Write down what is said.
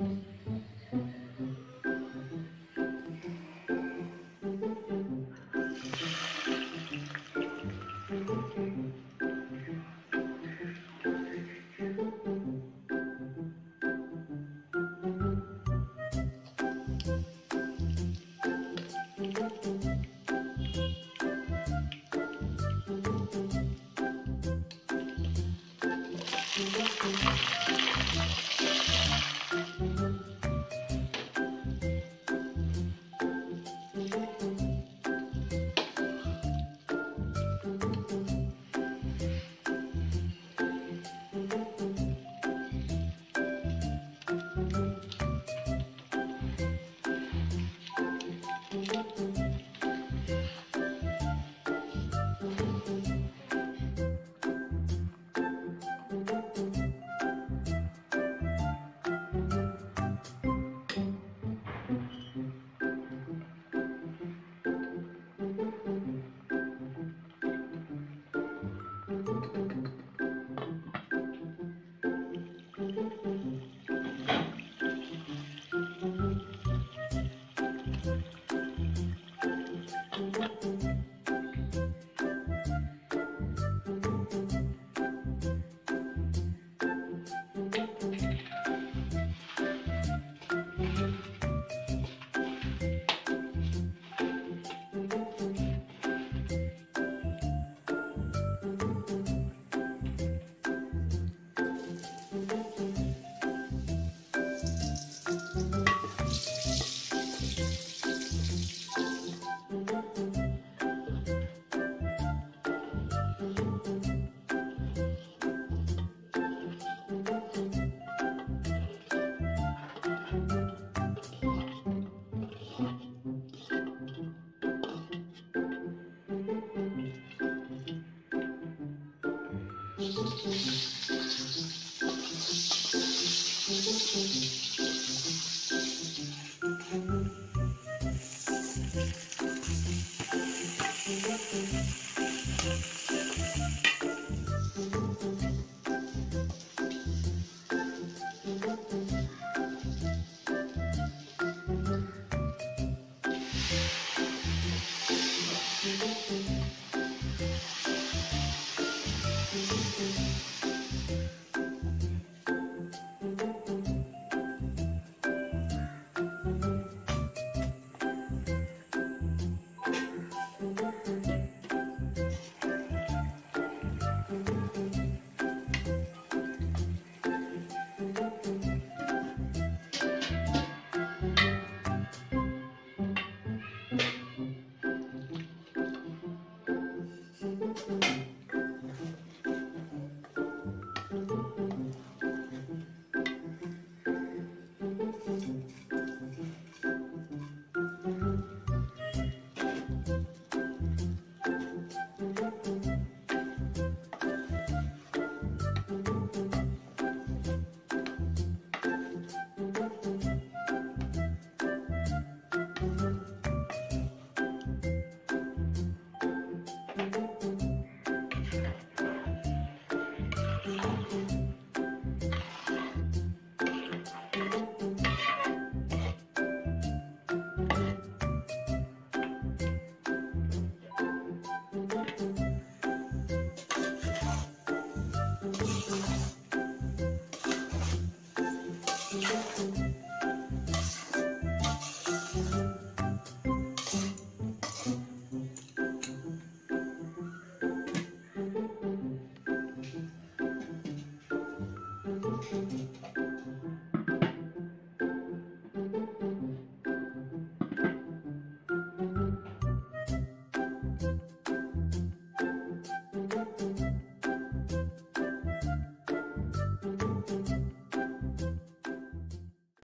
Mm-hmm. Amen.